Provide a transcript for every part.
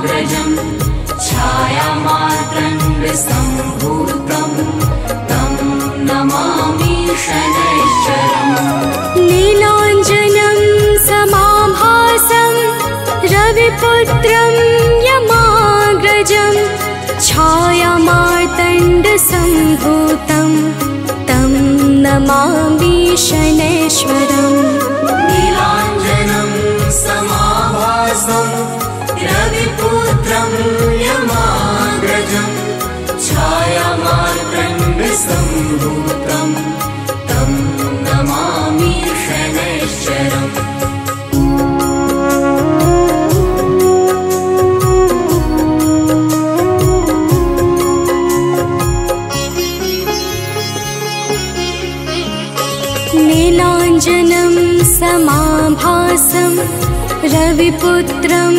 यमाग्रजं छायामार्तण्डसम्भूतं तं नमामि शनैश्चरम् नीलाञ्जनं समाभासं रविपुत्रं यमाग्रजं छायामार्तण्डसम्भूतं तं नमामि शनेश्वरम्। नीलाञ्जनं समाभासं नीलाञ्जनं समाभासं रविपुत्रं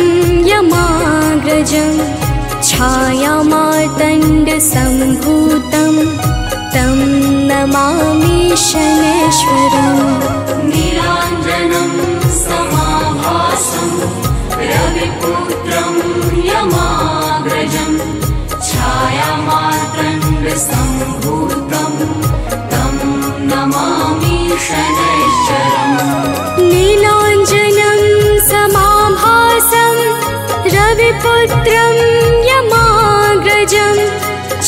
यमाग्रजं छायामार्तण्डसम्भूतं तं नमामि शनेश्वरम्। नीलाञ्जनं समाभासं रविपुत्रं यमाग्रजं छायामार्तण्डसम्भूतं तं नमामि शनैश्चरम् नीलाञ्जनं समाभासं रविपुत्रं यमाग्रजं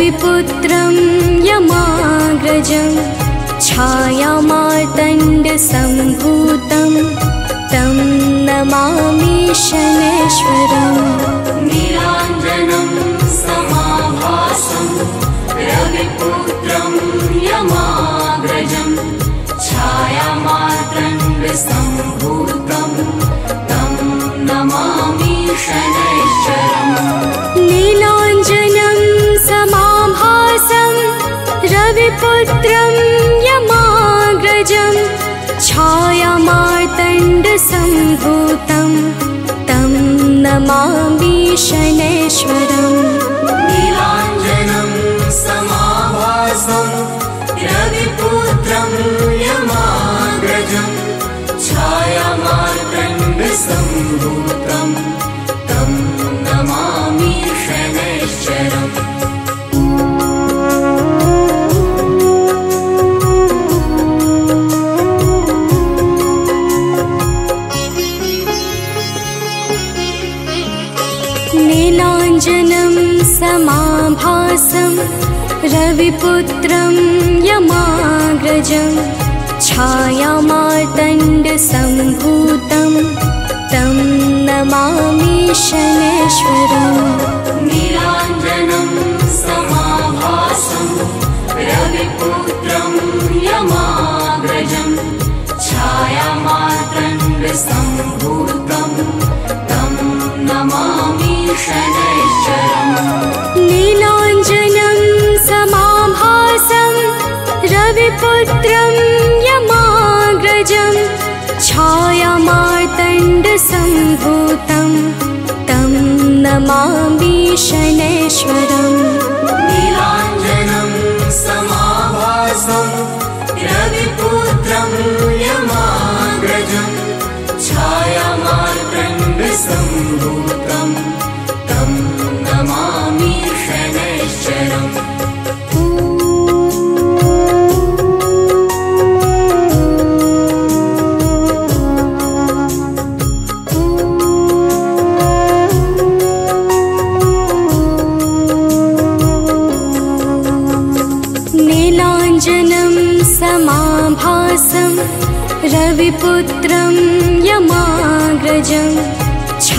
रविपुत्रं यमाग्रजं छायामार्तण्डसम्भूतं तं नमामि शनेश्वरम् नीलाञ्जनं समाभासं रविपुत्रं यमाग्रजं छायामार्तण्डसम्भूतं तं नमामि शनैश्चरम् नीलाञ्जनं रविपुत्रं यमाग्रजं छायामार्तण्डसम्भूतं तं नमामि रविपुत्रं यमाग्रजं छायामार्तण्डसम्भूतं तं नमामि रविपुत्रं यमाग्रजं छायामार्तण्डसम्भूतं तं नमामि शनेश्वरम् नीलाञ्जनं समाभासं रविपुत्रं यमाग्रजं छायामार्तण्डसम्भूतं तं नमामि शनैश्चरम् नीलाञ्जनं रविपुत्रं यमाग्रजं छायामार्तण्डसम्भूतं तं नमामि छायामार्कण्डसम्भूतं तं नमामि शनैश्चरम्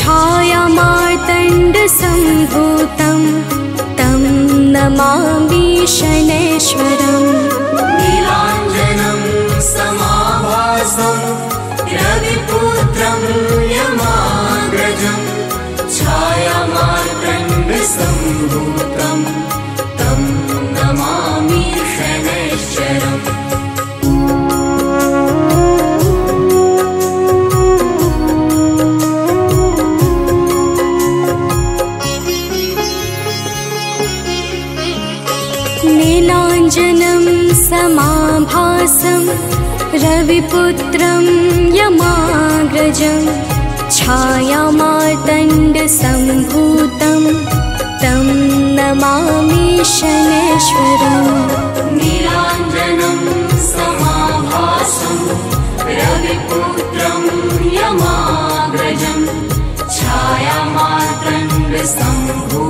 छायामार्तण्डसम्भूतं तं नमामि समाभासं रविपुत्रं यमाग्रजं छायामार्कण्डसम्भूतं तं नमामि शनैश्चरम् रविपुत्रं यमाग्रजं छायामार्तण्डसम्भूतं तं नमामि शनेश्वरम् रविपुत्रं यमाग्रजं छायामार्कण्डसम्भूतं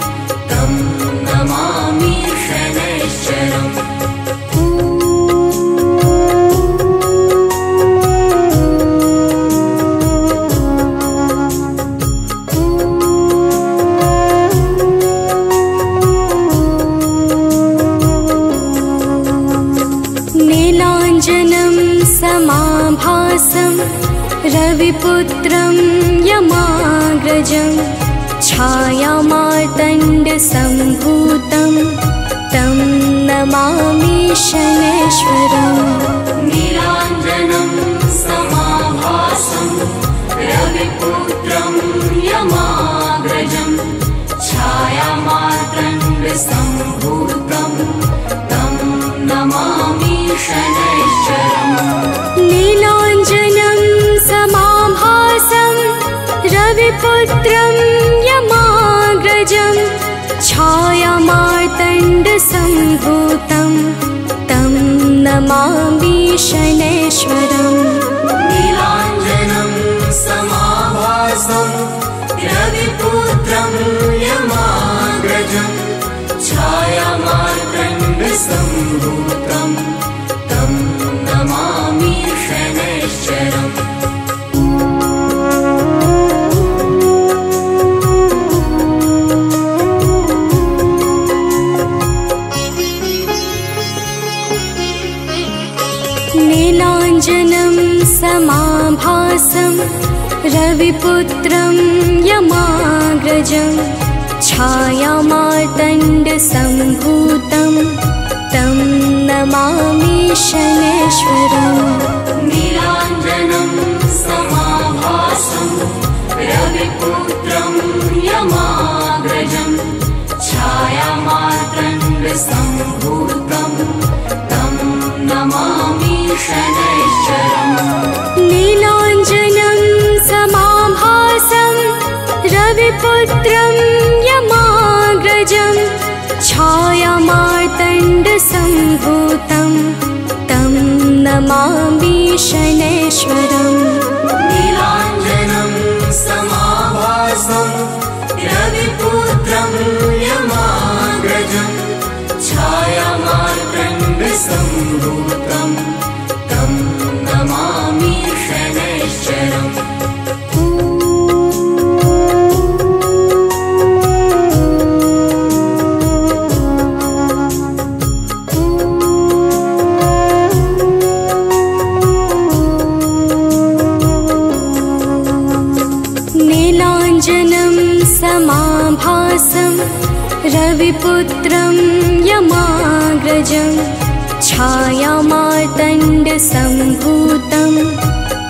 छायामार्तण्डसम्भूतं तं नमामि शनेश्वरम्। नीलाञ्जनं समाभासं रविपुत्रं यमाग्रजं छायामार्कण्डसम्भूतं तं नमामि शनैश्चरम् नीलाञ्जनं समाभासं रविपुत्रं यमाग्रजं छायामार्तण्डसम्भूतं तं नमामि शनेश्वरम्। नीलाञ्जनं समाभासं रविपुत्रं यमाग्रजं छायामार्कण्डसम्भूतं तं नमामि शनैश्चरम् समाभासं रविपुत्रं यमाग्रजं छायामार्तण्डसम्भूतं तं नमामि शनेश्वरम्। नीलाञ्जनं यमाग्रजं छायामार्तण्डसम्भूतं नीलाञ्जनं समाभासं रविपुत्रं यमाग्रजं छायामार्तण्डसम्भूतं तं नमामि शनेश्वरम् नीलाञ्जनं समाभासं रविपुत्रं यमाग्रजं छायामार्कण्डसम्भूतं तं नमामि नीलाञ्जनं समाभासं रविपुत्रं यमाग्रजं छायामार्तण्डसम्भूतं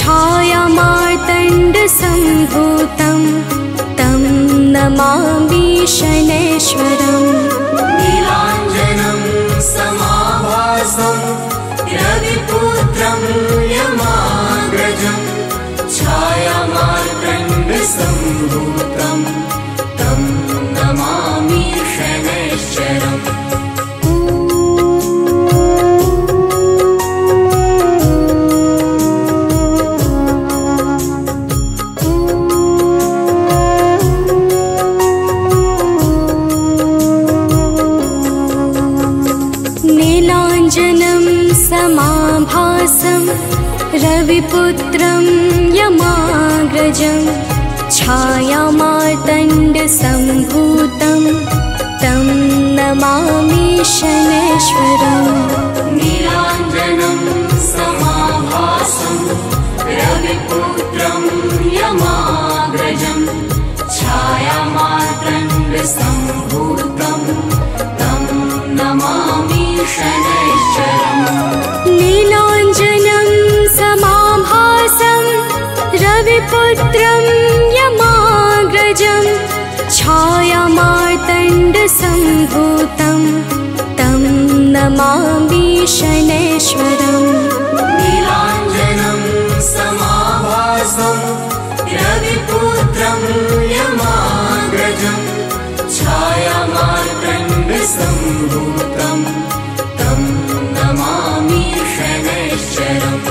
छायामार्तण्डसम्भूतं तं नमामि समाभासं रविपुत्रं यमाग्रजं छायामार्कण्डसम्भूतं तं नमामि शनैश्चरम् छायामार्तण्डसम्भूतं तं नमामि शनेश्वरम्। नीलाञ्जनं समाभासं रविपुत्रं यमाग्रजं छायामार्कण्डसम्भूतं तं नमामि शनैश्चरम् नीलाञ्जनं समाभासं रविपुत्रं यमाग्रजं छायामार्तण्डसम्भूतं तं नमामि शनेश्वरम्। नीलाञ्जनं समाभासं रविपुत्रं यमाग्रजं छायामार्कण्डसम्भूतं तं नमामि शनैश्चरम्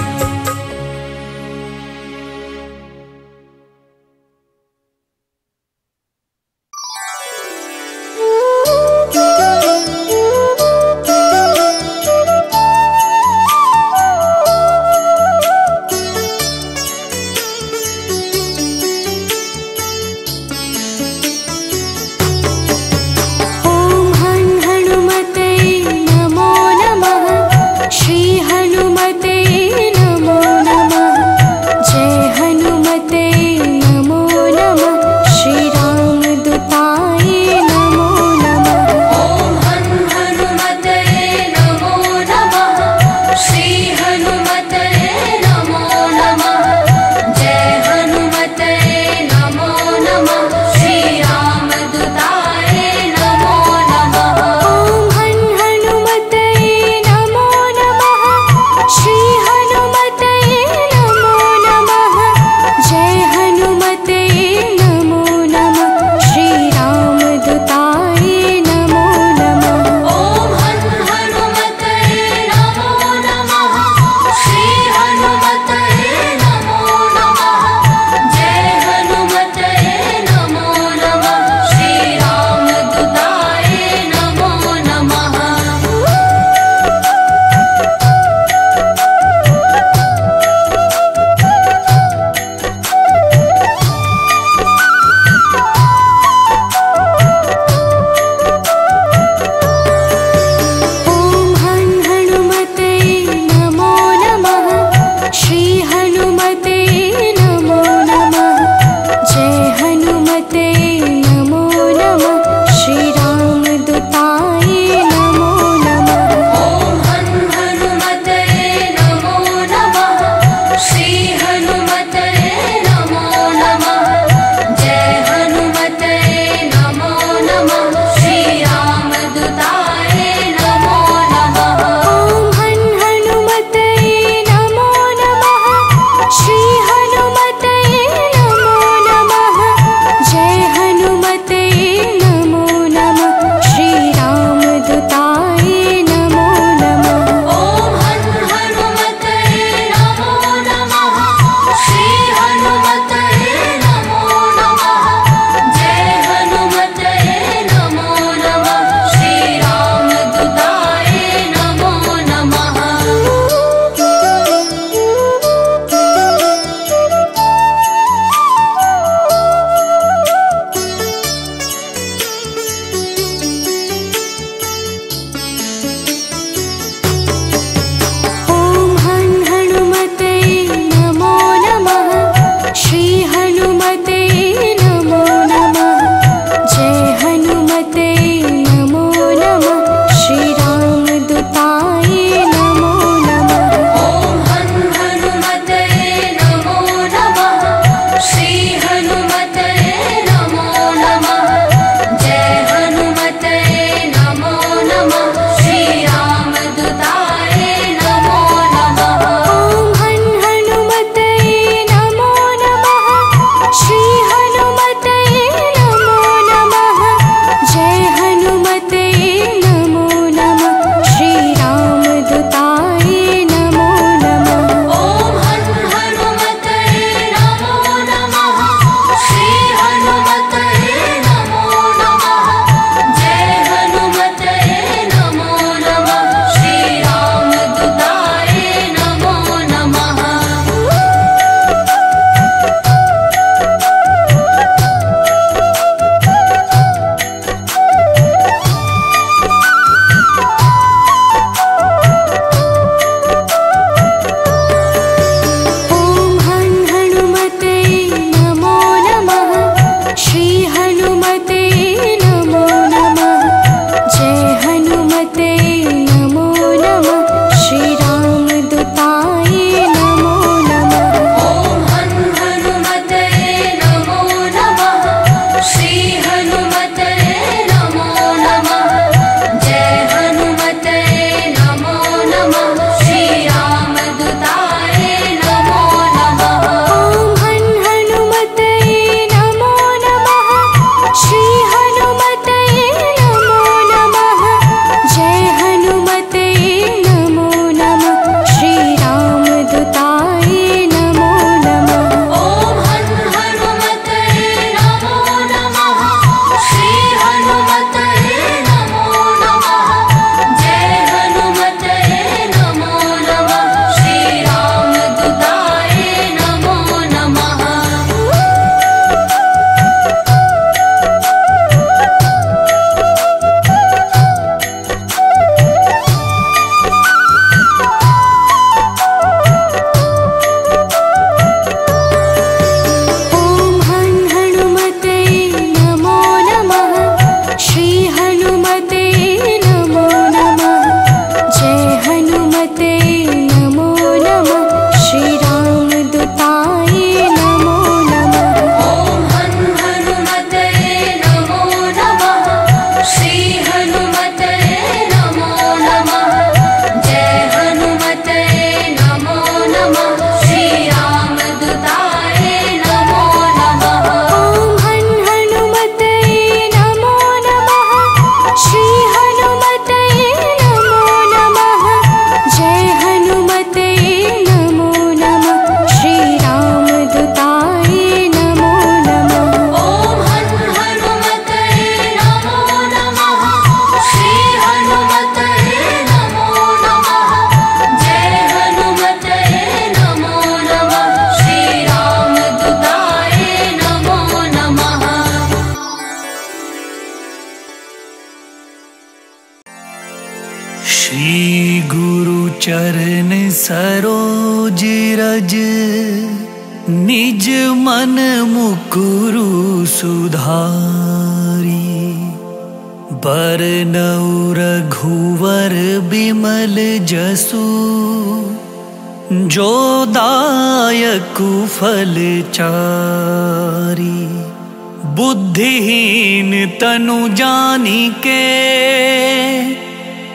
तनु जानी के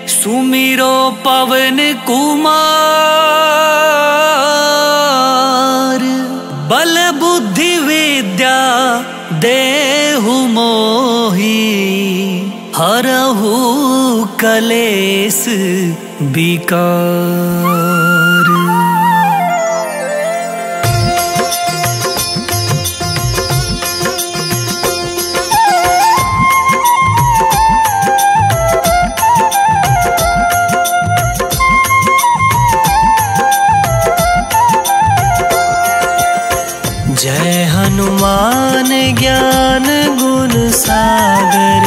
सुमिरो पवन कुमार। बल बुद्धि विद्या देहु मोही। हरहु कलेस विकार। सागर,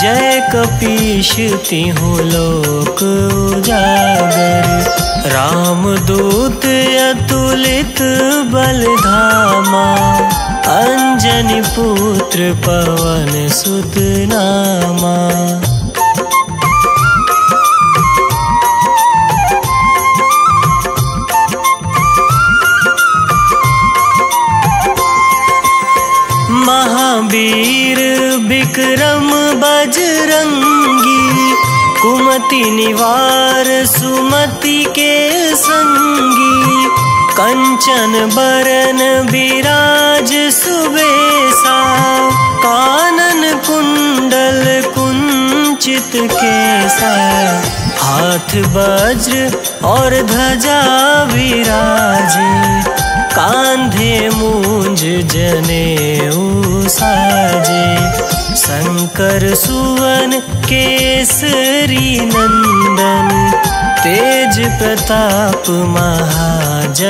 जय कपीश तिहु लोक उजागर। राम दूत अतुलित बल धामा अंजनी पुत्र पवन सुत विक्रम बजरंगी, कुमति निवार सुमति के संगी, कंचन बरन विराज सुबेसा, कानन कुंडल कुंचित केसा, हाथ वज्र और ध्वजा विराजे, कांधे मूंज जने साजे। शंकर सुवन केसरी नंदन तेज प्रताप महाजगबंदन।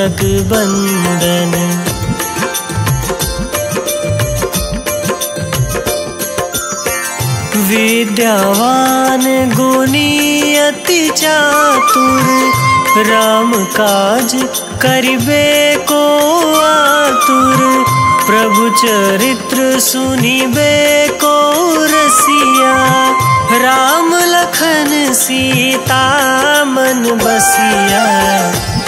विद्यावान गुणी अति चातुर राम काज करिबे को आतुर प्रभु चरित्र सुनिबे को रसिया। राम लखन सीता मन बसिया,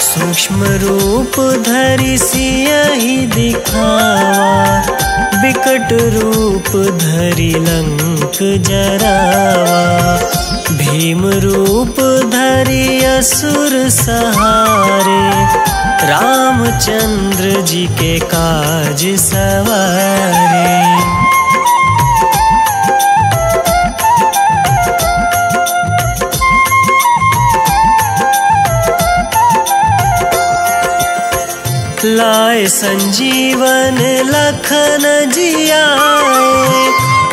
सूक्ष्म रूप धरि सियहि दिखावा विकट रूप धरि लंक जरावा, भीम रूप धरि असुर सहारे, रामचंद्र जी के काज सवारे। लाए संजीवन लखन जियाए।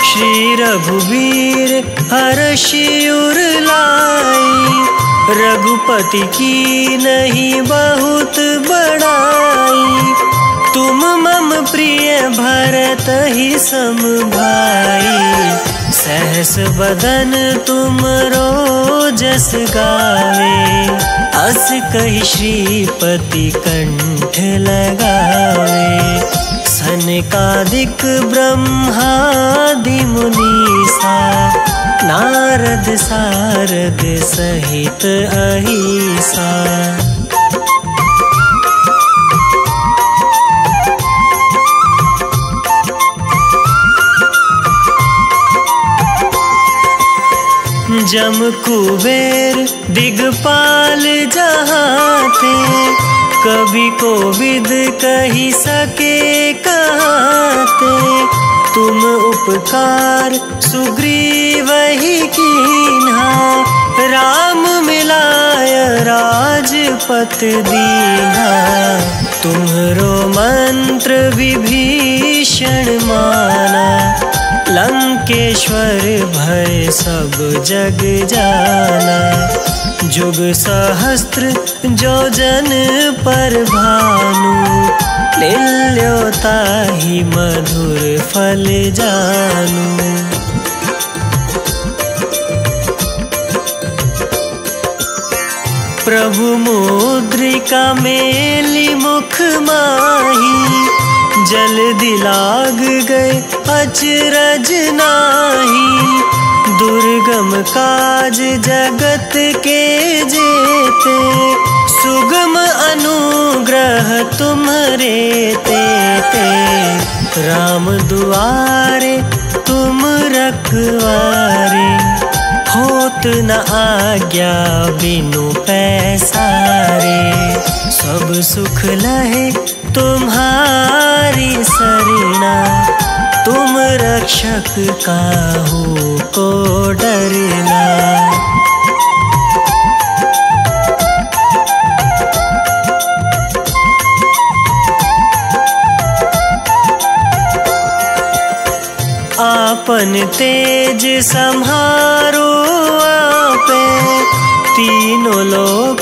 श्री रघुवीर हर शिवर लाई रघुपति की नहीं बहुत बड़ाई। तुम मम प्रिय भरत ही सम भाई सहस बदन तुम रोजस गावे। अस कही श्रीपति कंठ लगावे। सनकादिक ब्रह्मादि मुनीसा नारद सारद सहित अहिसा। जम कुबेर दिगपाल जहाते कभी को विद कही सके कहते। तुम उपकार, सुग्रीव ही कीन्हा। राम मिलाय राजपत दीना तुम्हरो मंत्र विभीषण माना। लंकेश्वर भय सब जग जाना। जुग सहस्त्र जो जन पर भानु लील्योता ही मधुर फल जानू। प्रभु मुद्रिका मेली मुख माही जल दिलाग गए, अचरज नाही। दुर्गम काज जगत के जेते, सुगम अनुग्रह तुम्हारे ते ते राम दुआरे तुम रखवारे, होत न आज्ञा बिनु पैसारे। सब सुख लहे तुम्हारी सरना, तुम रक्षक का हो को डरना। आपन तेज संहारो आपे, तीनों लोक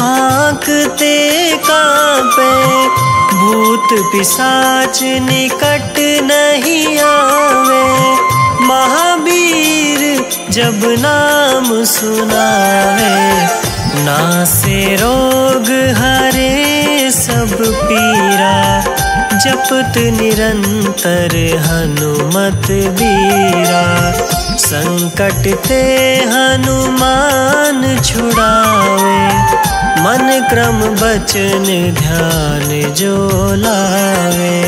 आंकते कांपे। भूत पिशाच निकट नहीं आवे। महावीर जब नाम सुनावे। नासे रोग हरे सब पीरा। जपत निरंतर हनुमत बीरा संकट ते हनुमान छुड़ावे। मन क्रम बचन, ध्यान जो लावे।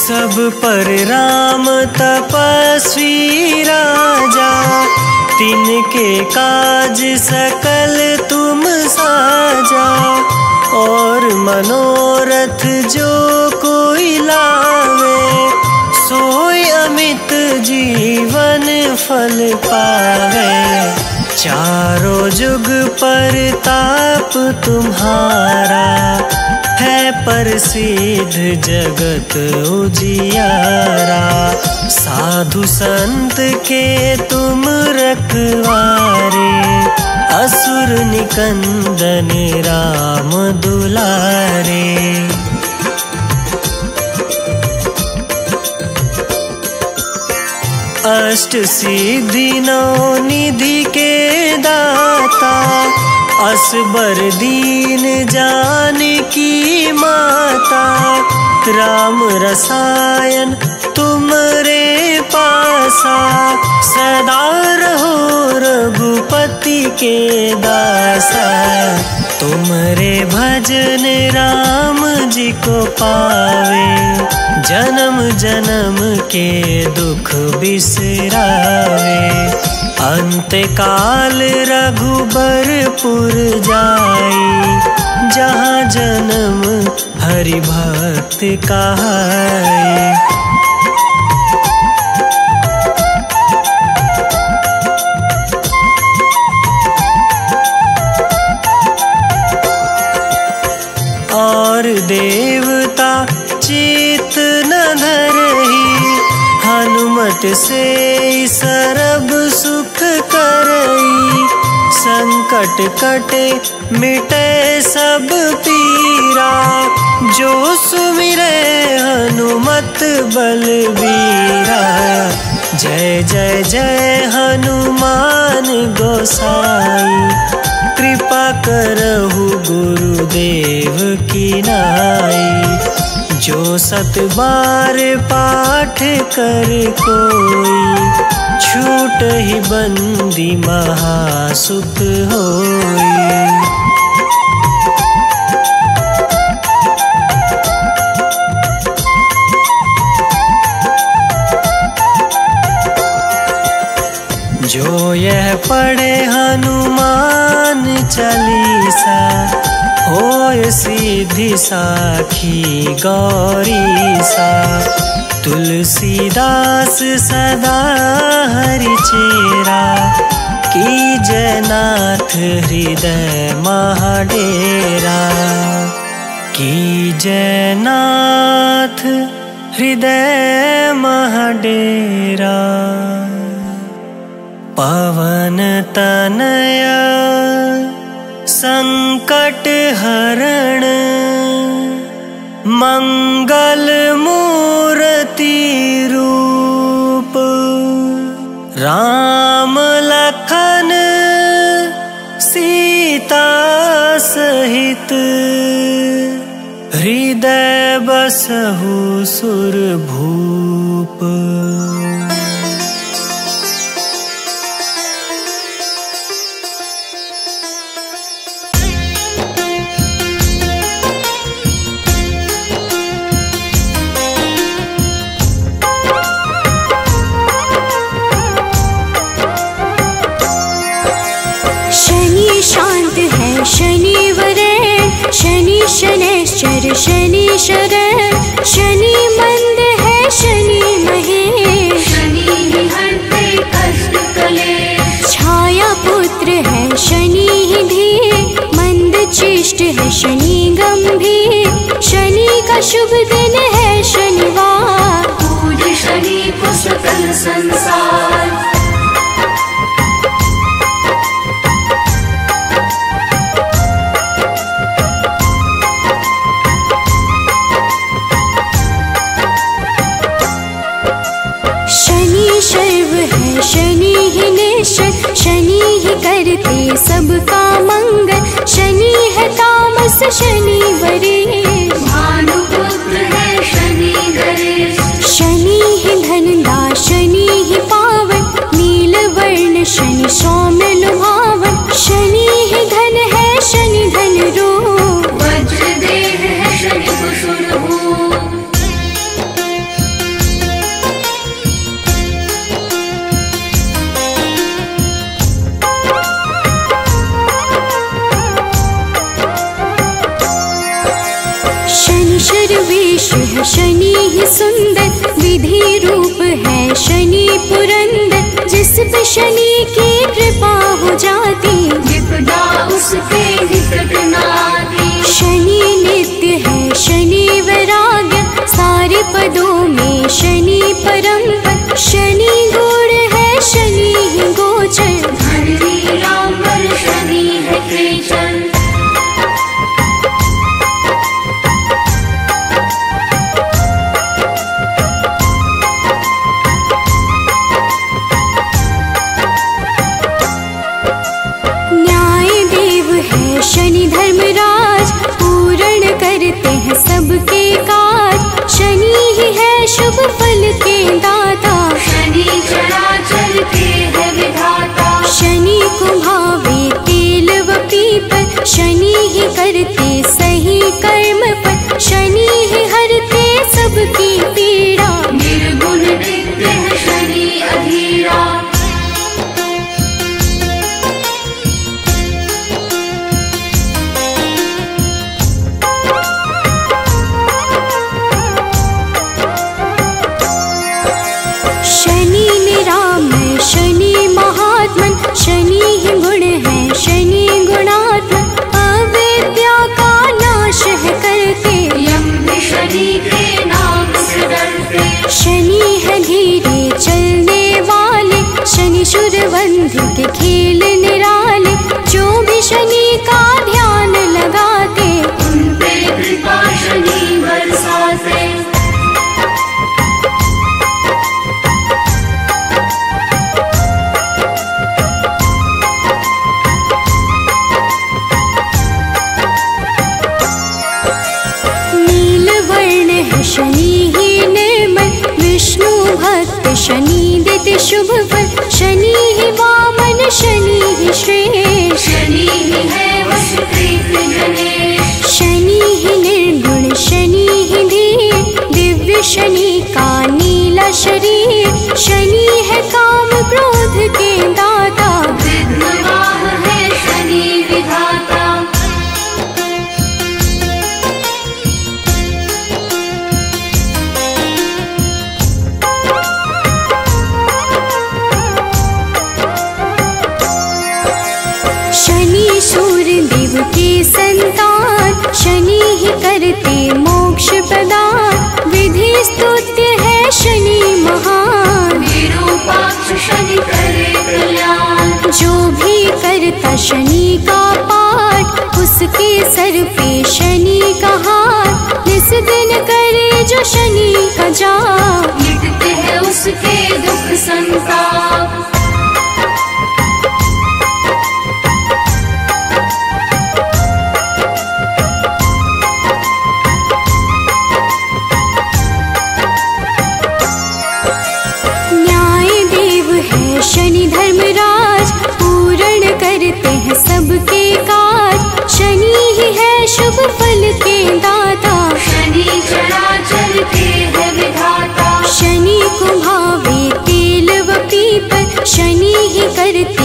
सब पर राम तपस्वी राजा, तिनके काज सकल तुम मनोरथ जो कोई लावे सोई अमित जीवन फल पावे। चारों जुग पर ताप तुम्हारा, है प्रसिद्ध जगत उजियारा। साधु संत के तुम रखवारे, असुर निकंदन राम दुलारे। अष्ट सिद्धि नौ निधि के दाता असबर दीन जान की माता, राम रसायन पासा सदा रहो रघुपति के दासा। तुमरे भजन राम जी को पावे, जन्म जन्म के दुख बिसरावे। अंत काल रघुबरपुर जाई, जहाँ जन्म हरि भक्त कहाई। हनुमत से सरब सुख करई। संकट कटे मिटे सब पीरा। जो सुमिरे हनुमत बलबीरा। जय जय जय हनुमान गोसाई। कृपा करहु गुरुदेव की नाई। जो सत बार पाठ कर कोई, छूट ही बंदी महासुख होई। जो यह पढ़े हनुमान चालीसा होय सीधी साखी गौरी सा। तुलसीदास सदा हरि चेरा। की जयनाथ हृदय महाडेरा। की जयनाथ हृदय महाडेरा। पवन तनय संकट हरण मंगल मूर्ति रूप। राम लखन सीता सहित हृदय बसहु सुर शनैश्चर शनि शरण शनि मंद है शनि महेश। शनि हरते कष्ट कलेश छाया पुत्र है शनि ही धीर। मंद चिष्ट है शनि गंभीर। शनि का शुभ दिन है शनिवार। पूज शनि पुस्तकल संसार। शनि ही निश्चय शनि ही करते सबका मंगल शनि है तामस शनि भानुपुत्र है शनि गणेश शनि ही धनदा शनि ही पावन। नील वर्ण शनि सौम्य लुभावन। शनि ही धन है शनि धन शनि ही सुंदर, विधि रूप है शनि पुरंदर। जिस पे शनि की कृपा हो जाती उसके शनि नित्य है, शनि वैराग्य, सारे पदों में शनि परम शनि गुण है, शनि गोचर। धरणी रामर शनि है कृचन काज शनि ही है शुभ फल के दाता। शनि चराचर के है विधाता। शनि को तेल व पीपल। शनि ही करते सही कर्म पर शनि ही हरते सबकी पीड़ा। निर्गुण है शनि अधीरा शनि गुण है शनि गुणात्मन शुभ शनि ही वामन शनि ही श्रेष्ठ। शनि ही है वसुप्रीत गणेश। शनि ही निर्गुण शनि ही धीर। दिव्य शनि का नीला शरीर। शनि है काम क्रोध के दाता शनि ही करते मोक्ष प्रदान। विधि स्तुत्य है शनि महान। शनि करे कल्याण। जो भी करता शनि का पाठ उसके सर पे शनि का हाथ। इस दिन करे जो शनि का जाप। मिटते हैं उसके दुख संताप। दाता। शनि कुहा तेल वपीप शनि ही कर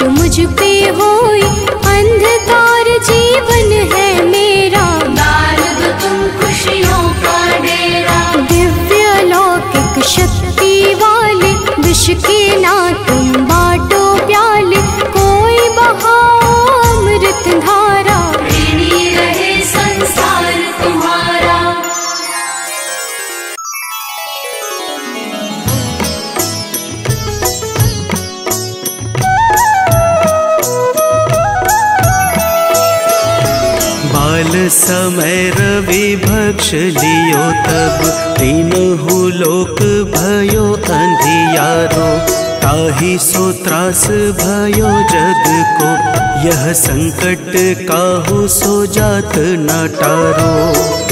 जो मुझ पे हो अंधकार जीव समय रवि भक्ष लियो तब। तीन हो लोक भयो अंधियारो। ताही सो त्रास भयो जग को। यह संकट का हो सो जात न टारो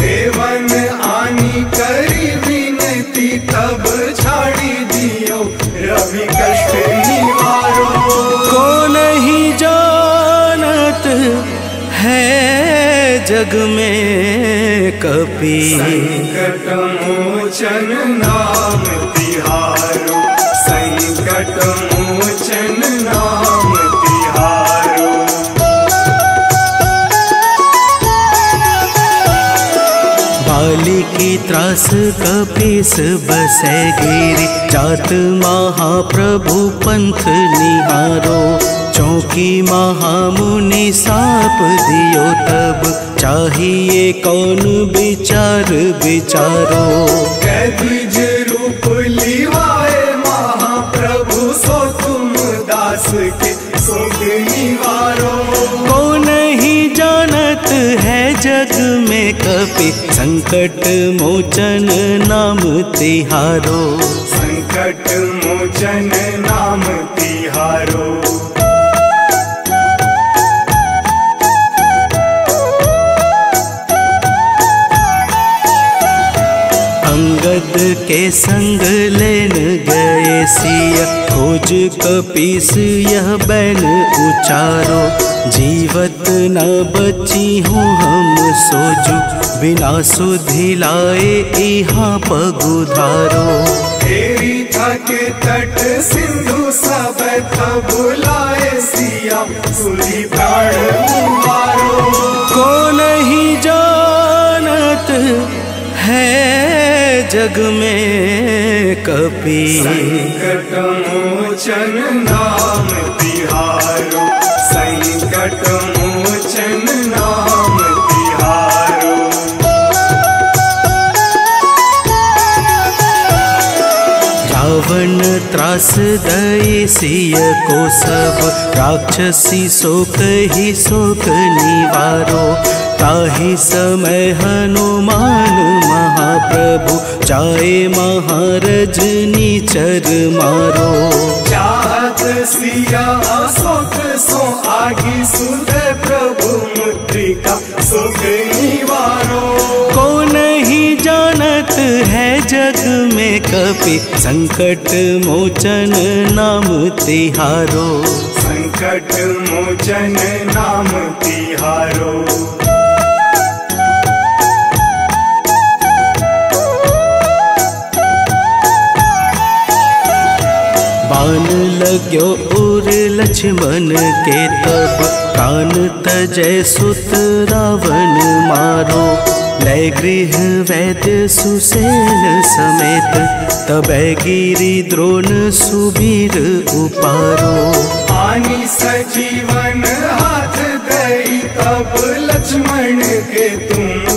जग में कपी संकट मोचन नाम तिहारो संकट मोचन नाम तिहारो। बाली की त्रास कपीस बसे गिरी जात महाप्रभु पंथ निहारो। चौकी महामुनि साप दियो तब चाहिए कौन विचार विचारो? महाप्रभु दास के को जानत है जग में कपि संकट मोचन नाम तिहारो। संकट मोचन के संग लेन गए सिया। खोज कपीस यह बैन उचारो। जीवत न बची हूँ हम सोजू। बिना सुधि लाए यहाँ पगुधारो। तेरी थके तट सिंधु सब बुलाए सिया। सुरी प्राण जग में कपी संकट मोचन नाम तिहारो संकट रावण त्रास दई सिय को सब राक्षसी शोक ही शोक निवारो। ताहि समय हनुमान महाप्रभु जाए महारज नीचर मारो। चाहत सिया, अशोक सो आगी सुध प्रभु मुद्रिका, सुख निवारो। जानत है जग में कपि। संकट मोचन नाम तिहारो। संकट मोचन नाम तिहारो। बाण लग्यो उर लक्ष्मण के तब प्राण तजय सुत रावण मारो। लय गृह वैद्य सुसेन समेत तब गिरी द्रोण सुबीर उपारो। आनी सजीवन हाथ दई, तब लक्ष्मण के तुम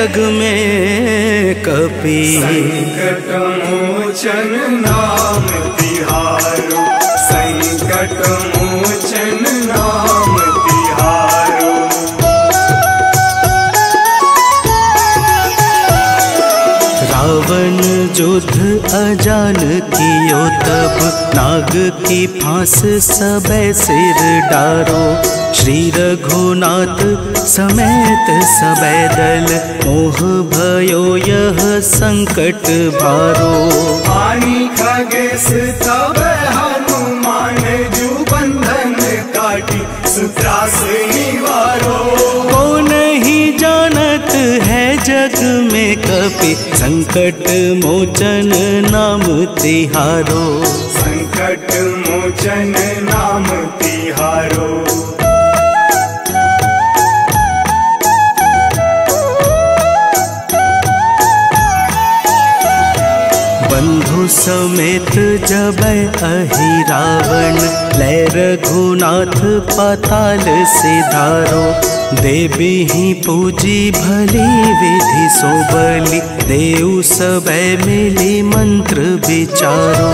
जग में कपी। संकट मोचन नाम अजान कियो तब नाग की फांस सब सिर डारो। श्री रघुनाथ समेत सबे दल, मोह भयो यह संकट भारो। पानी खगेश तब संकट मोचन नाम तिहारो। संकट मोचन नाम तिहारो। बंधु समेत जब अहि रावण लय रघुनाथ पाताल सिधारो। देवी ही पूजी भली विधि सो बलि देव सब मिली मंत्र विचारो।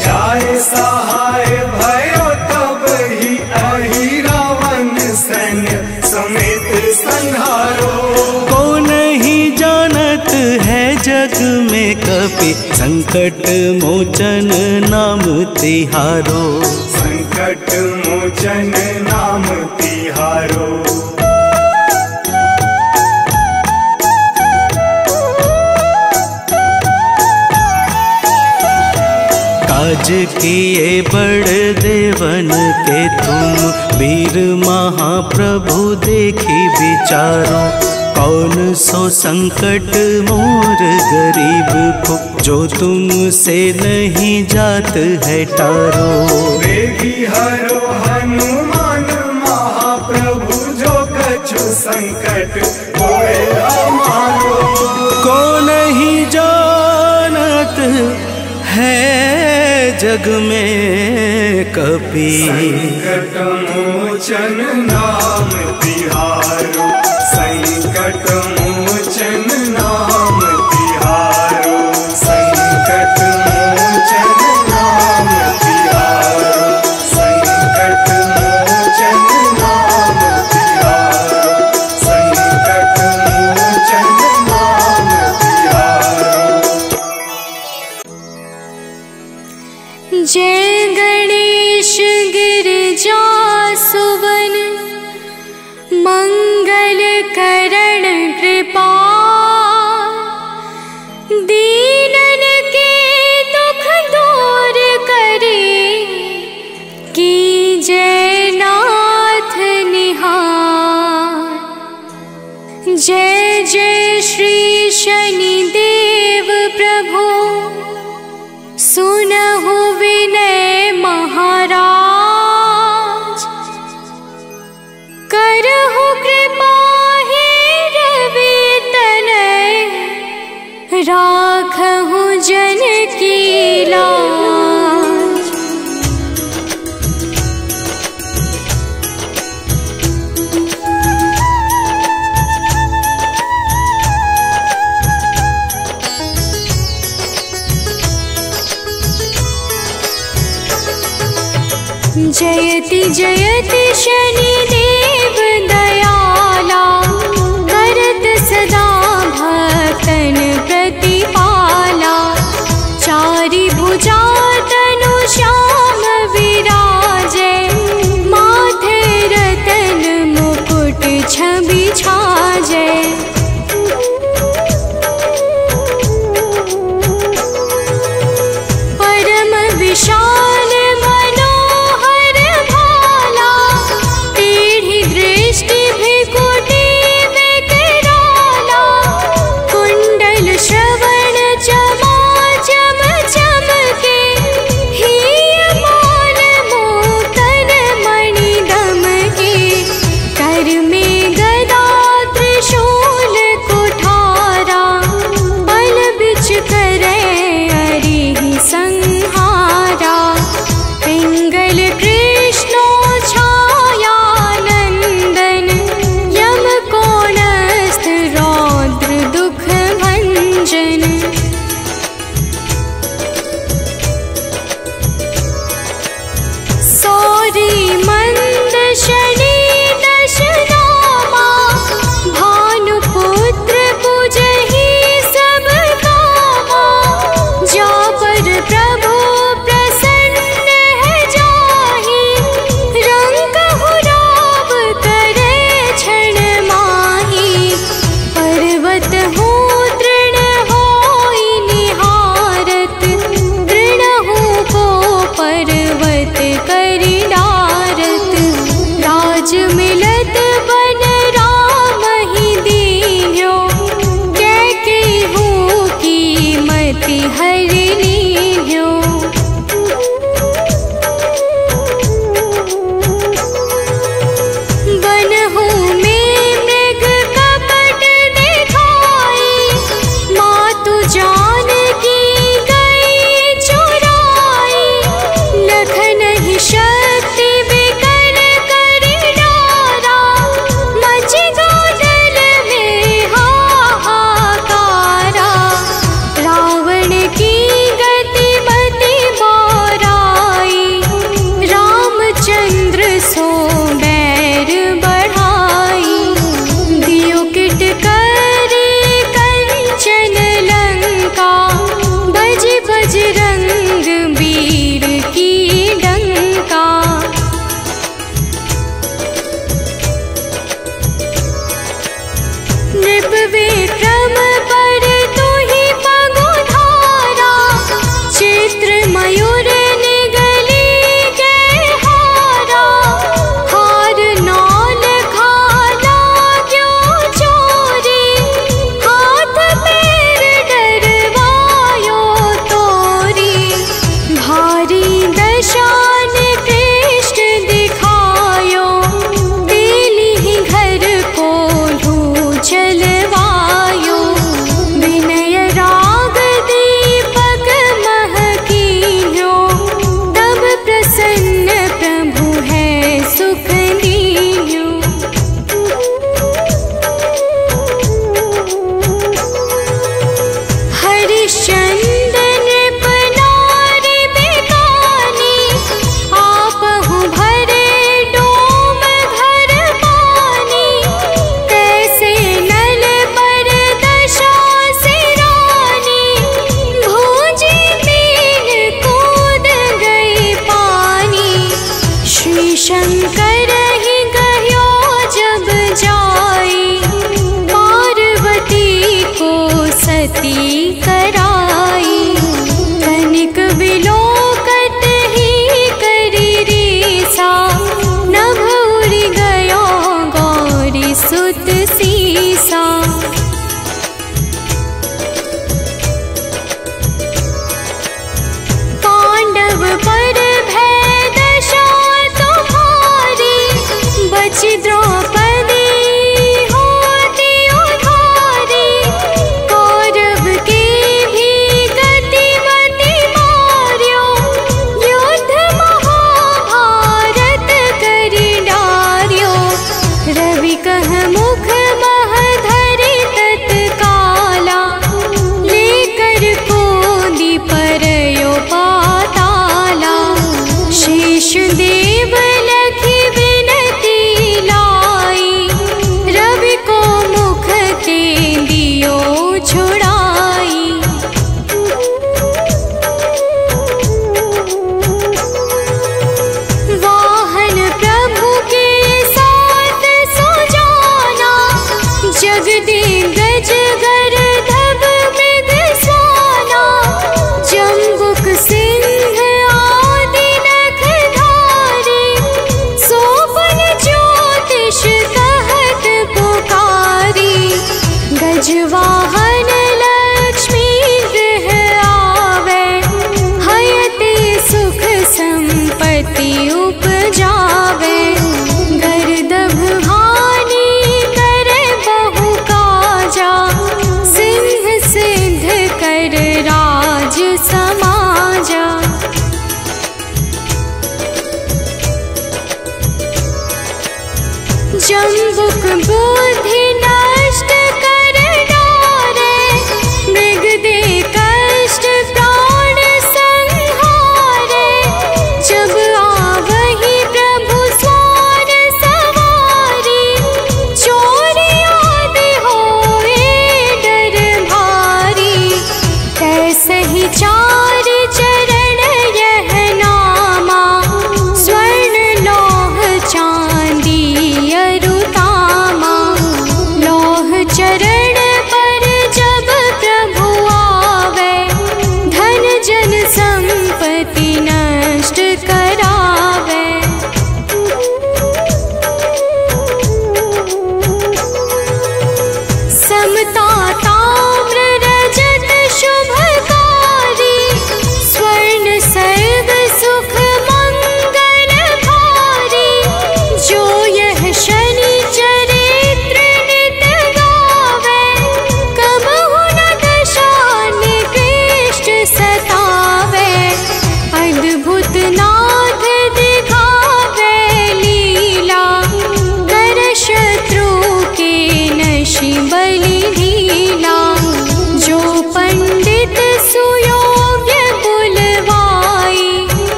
जाय सहाय भयो तब ही अहि रावण सैन्य समेत संहारो। को नहीं जानत है जग में कपि संकट मोचन नाम तिहारो। संकट मोचन नाम तिहारो। काज किए बड़ देवन के तुम वीर महाप्रभु देखी विचारो। कौन सो संकट मोर गरीब को जो तुमसे नहीं जात है टारो। हरो हनुमान महाप्रभु जो कछु संकट होए जग में कपी संकट मोचन नाम राखहु जन जयति जयति शनिदेव चारि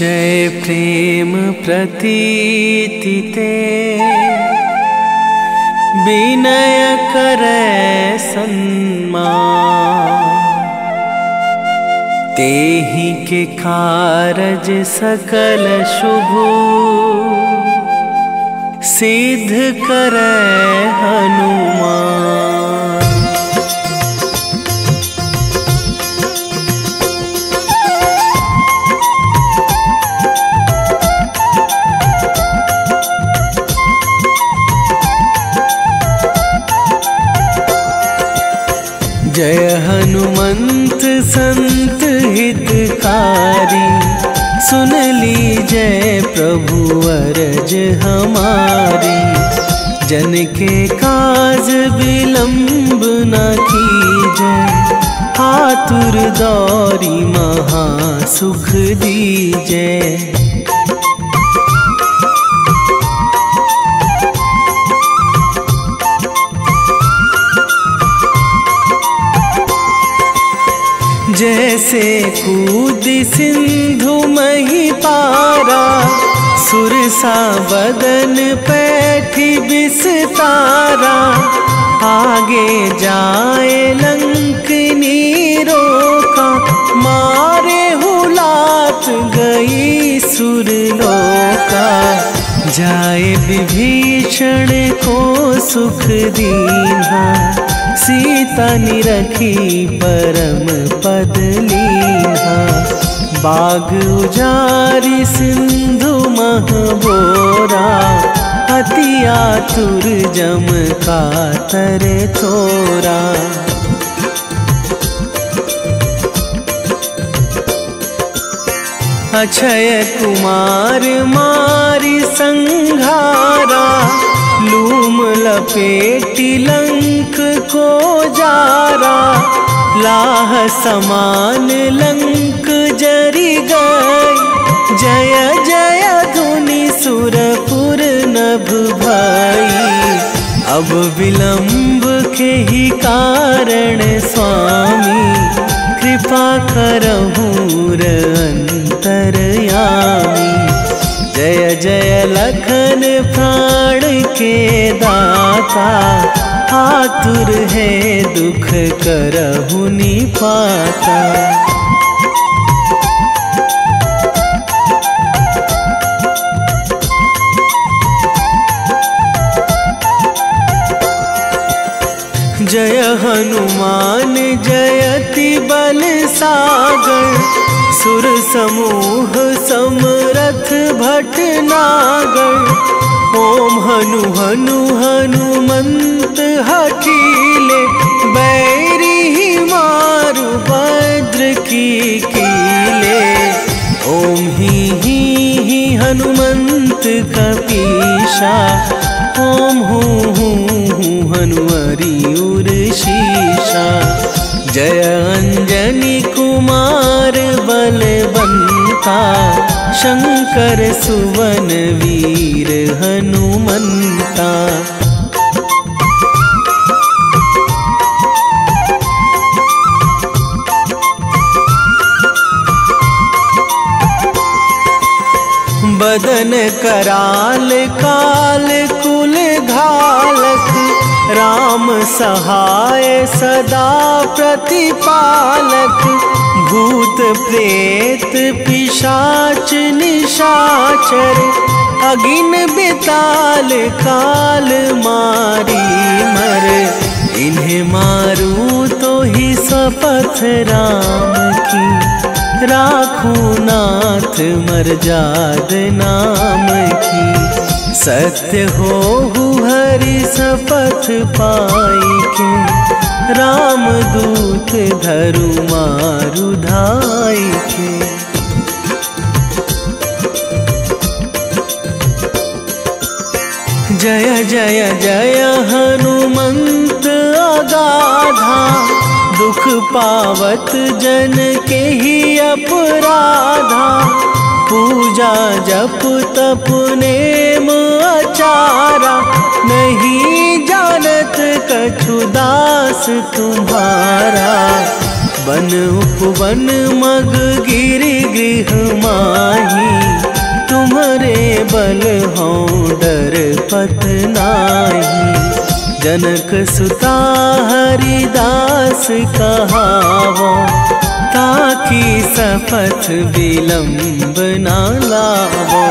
निश्चय प्रेम प्रतीति ते। विनय कर तेहि के कारज सकल शुभ। सिद्ध करे हनुमान। जय हनुमंत संत हितकारी, सुन ली जय प्रभु अरज हमारी। जन के काज विलंब न कीजय आतुर दौरी महा सुख दीजय जैसे कूद सिंधु मही पारा सुरसा बदन पैठी बिस्तारा। आगे जाए लंकनी रोका मारे हुलात गई सुरलोका जाए विभीषण को सुख दीना। सीता निरखी परम पद लीहा बाग उजारी सिंधु महबोरा। अति आतुर जम का तर थोरा अक्षय कुमार मारी संघारा, लूम लपेटी लंक को जारा। लाह समान लंक जरी गई जय जय धुनि सुरपुर नभ भई। अब विलंब के ही कारण स्वामी, कृपा करहूँ अंतरयामी। जय जय लखन प्राण के दाता, आतुर है दुख करहु पाता हनुमान जयति बल सागर, सुर समूह समरथ भट नागर। ओम हनु हनु हनुमंत हठीले, बैरी ही मारु भद्र की कीले। ओम ही ही ही हनुमंत कपीशा ओम हूँ हूँ हनुमरी उर शीशा। जय अंजनी कुमार बलवंता शंकर सुवन वीर हनुमंता। बदन कराल काल राम सहाय सदा प्रतिपालक, भूत प्रेत पिशाच निशाचर, अगिन बिताल काल मारी मर। इन्हें मारू तो ही शपथ राम की राखू नाथ मरजाद नाम की। सत्य हो हरि सपथ पाई के, राम दूत धरु मारु धाई के। जय जय जय हनुमंत अगाधा, दुख पावत जन के ही अपराधा, पूजा जप तप आचारा नहीं जानत कछु दास तुम्हारा। बन उपवन मग गिरि गृह माही, तुम्हारे बल हो डर पत नाही। जनक सुता हरिदास कहावो, ताकि सपथ विलंब ना लावो।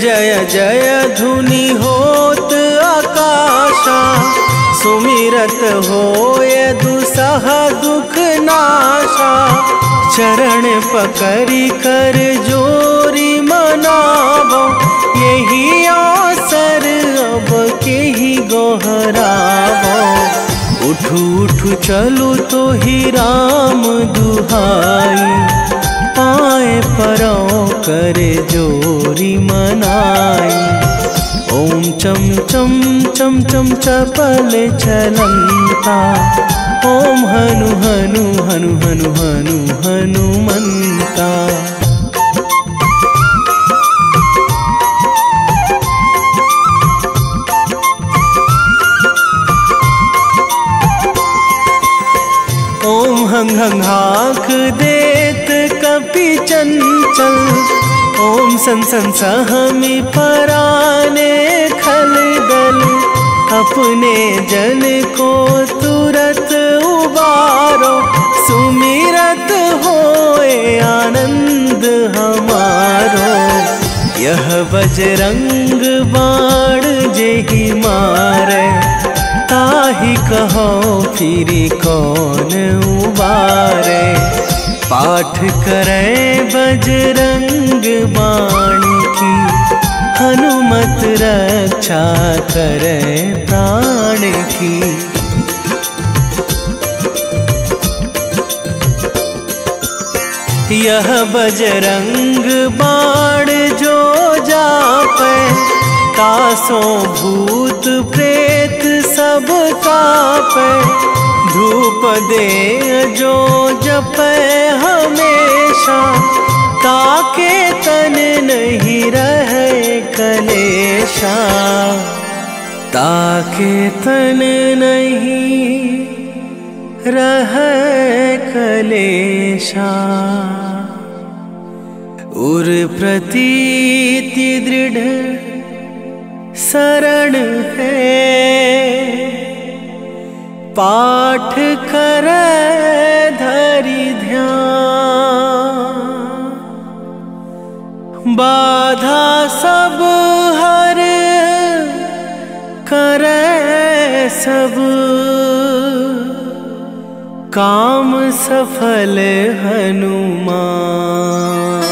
जय जय धुनि होत आकाशा, सुमिरत होय दुसह दुख नाशा। चरण पकड़ी कर जोरी मनावो यही आसर अब के ही गोहरावो उठू उठू चलू तो ही राम दुहाई। पाए परो करे जोरी मनाई। ओम चम चम चम चम चपल चलंता ओम हनु हनु हनु हनु हनु हनुमंता। ओम हंग हंग देत कपि चंचल, ओम सन सन सहमी पराने खल दल अपने जन को तुरत उबारो, सुमिरत होए आनंद हमारो। यह बजरंग बाण जेहि मारे, ताहि कहो फिरी कौन उबारे। पाठ करे बजरंग बाण की। हनुमत रक्षा करे प्राण की। यह बजरंग बाण जो जापे, तासो भूत प्रेत सब कापे। धूप दे जो जप हमेशा, ताके तन नहीं रहे कलेशा। ताके तन नहीं रह कलेशा। उर प्रतीति दृढ़ शरण है। पाठ कर धरि ध्यान। बाधा सब हर कर सब। काम सफल हनुमान।